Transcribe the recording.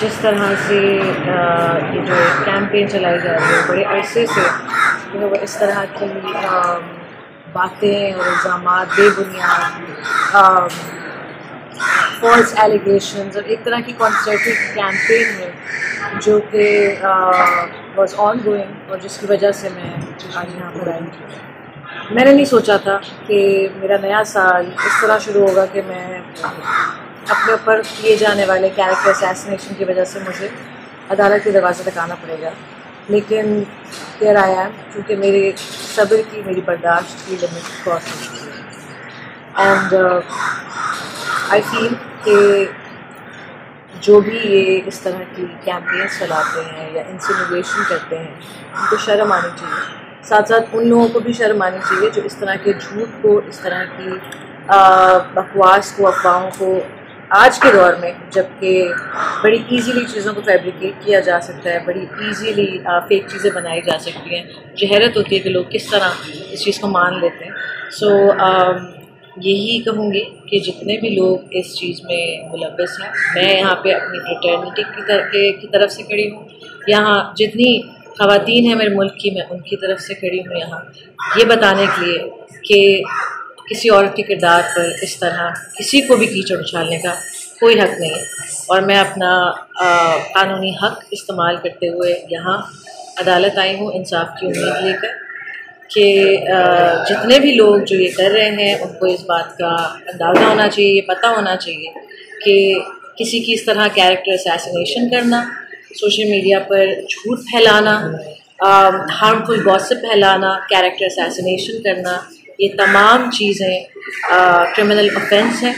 जिस तरह से ये जो कैंपेन चलाई जा रही है, बड़े अरसे से, जो इस तरह की बातें और इल्ज़ाम बेबुनियाद फॉल्स एलिगेशन और एक तरह की कॉन्सर्टेड कैंपेन है, जो कि वॉज़ ऑन गोइंग और जिसकी वजह से मैं आज यहाँ पर आई मैंने नहीं सोचा था कि मेरा नया साल इस तरह शुरू होगा कि मैं अपने ऊपर किए जाने वाले कैरेक्टर असैसिनेशन की वजह से मुझे अदालत के दरवाजे तक आना पड़ेगा। लेकिन देर आया क्योंकि मेरे सब्र की मेरी बर्दाश्त की लिमिट क्रॉस हो चुकी है। एंड आई फील कि जो भी ये इस तरह की कैंपेन्स चलाते हैं या इंसिनुएशन करते हैं, उनको शर्म आनी चाहिए। साथ साथ उन लोगों को भी शर्म आनी चाहिए जो इस तरह के झूठ को, इस तरह की बकवास को, अफवाहों को आज के दौर में जबकि बड़ी इजीली चीज़ों को फैब्रिकेट किया जा सकता है बड़ी इजीली फेक चीज़ें बनाई जा सकती हैं जो हैरत होती है कि लोग किस तरह इस चीज़ को मान लेते हैं। सो so, यही कहूँगी कि जितने भी लोग इस चीज़ में मुलवस हैं मैं यहाँ पे अपनी फ्रटर्निटी की, तर, की तरफ़ से खड़ी हूँ। यहाँ जितनी खातन हैं मेरे मुल्क की मैं उनकी तरफ़ से खड़ी हूँ यहाँ। ये बताने के लिए कि किसी औरत के किरदार पर इस तरह किसी को भी कीचड़ उछालने का कोई हक नहीं। और मैं अपना कानूनी हक इस्तेमाल करते हुए यहाँ अदालत आई हूँ इंसाफ की उम्मीद लेकर कि जितने भी लोग जो ये कर रहे हैं उनको इस बात का अंदाज़ा होना चाहिए पता होना चाहिए कि किसी की इस तरह कैरेक्टर असैसिनेशन करना सोशल मीडिया पर झूठ फैलाना हार्मफुल गॉसिप फैलाना कैरेक्टर असैसिनेशन करना ये तमाम चीज़ें क्रिमिनल ऑफेंस हैं।